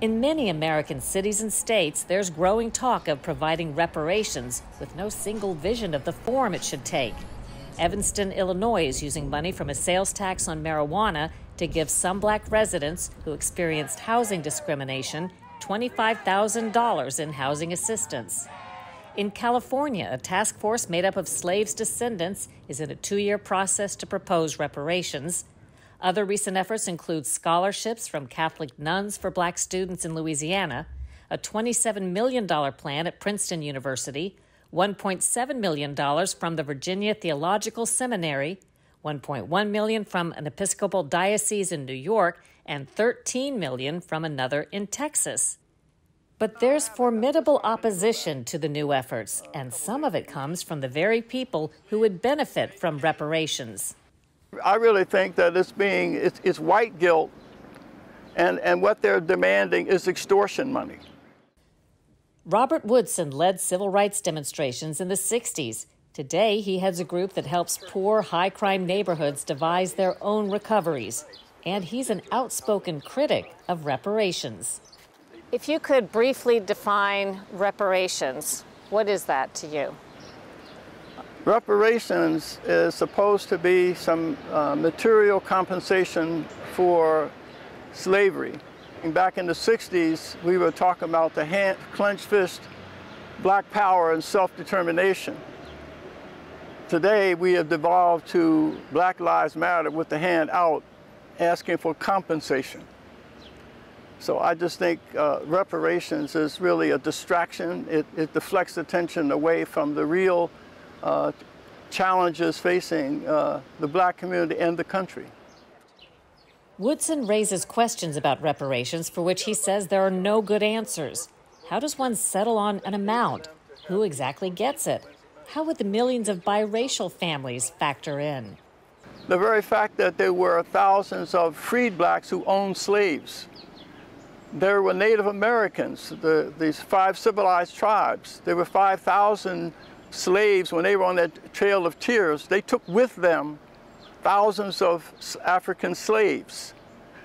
In many American cities and states, there's growing talk of providing reparations with no single vision of the form it should take. Evanston, Illinois is using money from a sales tax on marijuana to give some black residents who experienced housing discrimination $25,000 in housing assistance. In California, a task force made up of slaves' descendants is in a two year process to propose reparations. Other recent efforts include scholarships from Catholic nuns for black students in Louisiana, a $27 million plan at Princeton University, $1.7 million from the Virginia Theological Seminary, 1.1 million from an Episcopal diocese in New York, and 13 million from another in Texas. But there's formidable opposition to the new efforts, and some of it comes from the very people who would benefit from reparations. I really think that it's being, it's, it's white guilt, and, and what they're demanding is extortion money. Robert Woodson led civil rights demonstrations in the 60s. Today, he heads a group that helps poor, high crime neighborhoods devise their own recoveries. And he's an outspoken critic of reparations. If you could briefly define reparations, what is that to you? Reparations is supposed to be some uh, material compensation for slavery. Back in the 60s, we were talking about the hand, clenched fist, black power, and self-determination. Today, we have devolved to Black Lives Matter with the hand out, asking for compensation. So I just think uh, reparations is really a distraction. It, it deflects attention away from the real uh, challenges facing uh, the black community and the country. Woodson raises questions about reparations for which he says there are no good answers. How does one settle on an amount? Who exactly gets it? How would the millions of biracial families factor in? The very fact that there were thousands of freed blacks who owned slaves. There were Native Americans, the, these five civilized tribes. There were 5,000 slaves, when they were on that Trail of Tears, they took with them thousands of African slaves.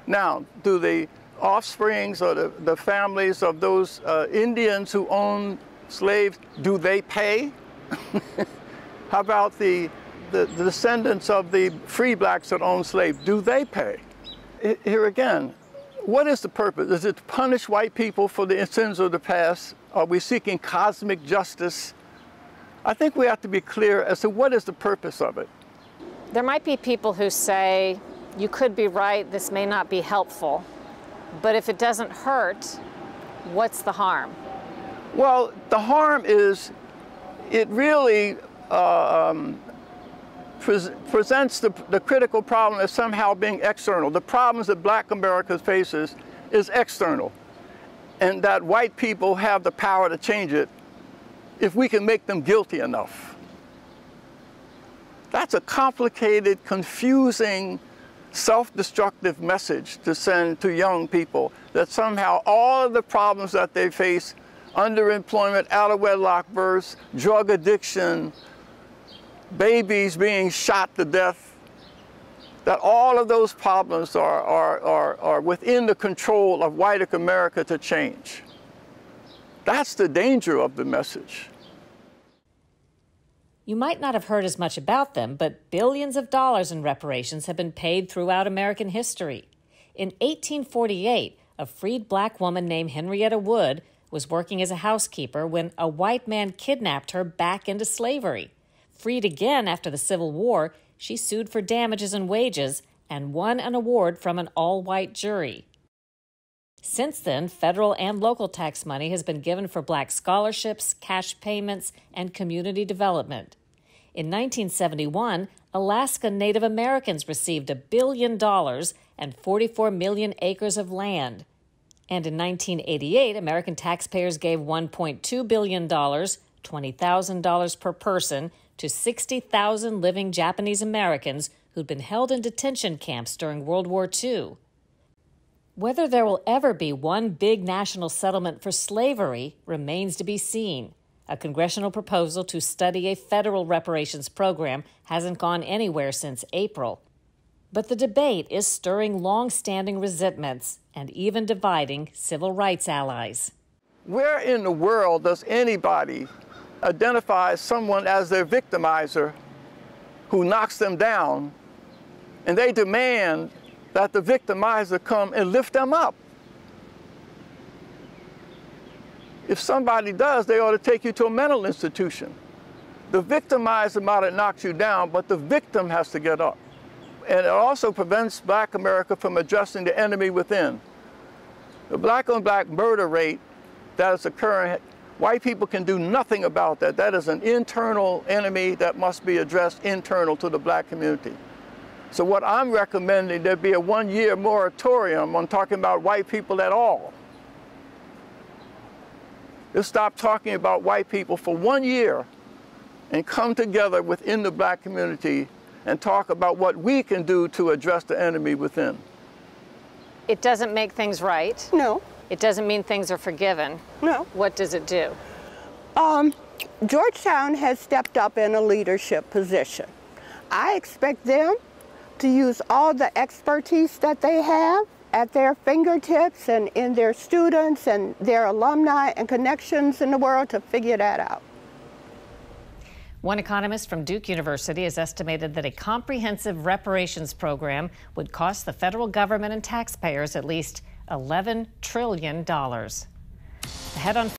Now, do the offsprings or the, the families of those uh, Indians who own slaves, do they pay? How about the, the, the, descendants of the free blacks that own slaves, do they pay? Here again, what is the purpose? Is it to punish white people for the sins of the past? Are we seeking cosmic justice? I think we have to be clear as to what is the purpose of it. There might be people who say, you could be right, this may not be helpful, but if it doesn't hurt, what's the harm? Well, the harm is it really uh, um, pre presents the, the critical problem as somehow being external. The problems that black America faces is external, and that white people have the power to change it if we can make them guilty enough. That's a complicated, confusing, self-destructive message to send to young people that somehow all of the problems that they face, underemployment, out of wedlock births, drug addiction, babies being shot to death, that all of those problems are, are, are, are within the control of white America to change. That's the danger of the message. You might not have heard as much about them, but billions of dollars in reparations have been paid throughout American history. In 1848, a freed black woman named Henrietta Wood was working as a housekeeper when a white man kidnapped her back into slavery. Freed again after the Civil War, she sued for damages and wages and won an award from an all white jury. Since then, federal and local tax money has been given for black scholarships, cash payments, and community development. In 1971, Alaska Native Americans received a billion dollars and 44 million acres of land. And in 1988, American taxpayers gave $1.2 billion, $20,000 per person, to 60,000 living Japanese Americans who'd been held in detention camps during World War II. Whether there will ever be one big national settlement for slavery remains to be seen. A congressional proposal to study a federal reparations program hasn't gone anywhere since April. But the debate is stirring long standing resentments and even dividing civil rights allies. Where in the world does anybody identify someone as their victimizer who knocks them down and they demand that the victimizer come and lift them up? If somebody does, they ought to take you to a mental institution. The victimizer might have knocked you down, but the victim has to get up. And it also prevents black America from addressing the enemy within. The black on black murder rate that is occurring, white people can do nothing about that. That is an internal enemy that must be addressed internal to the black community. So what I'm recommending, there be a one-year moratorium on talking about white people at all. Just stop talking about white people for one year and come together within the black community and talk about what we can do to address the enemy within. It doesn't make things right. No. It doesn't mean things are forgiven. No. What does it do? Um, Georgetown has stepped up in a leadership position. I expect them to use all the expertise that they have at their fingertips and in their students and their alumni and connections in the world to figure that out. One economist from Duke University has estimated that a comprehensive reparations program would cost the federal government and taxpayers at least $11 trillion. Ahead on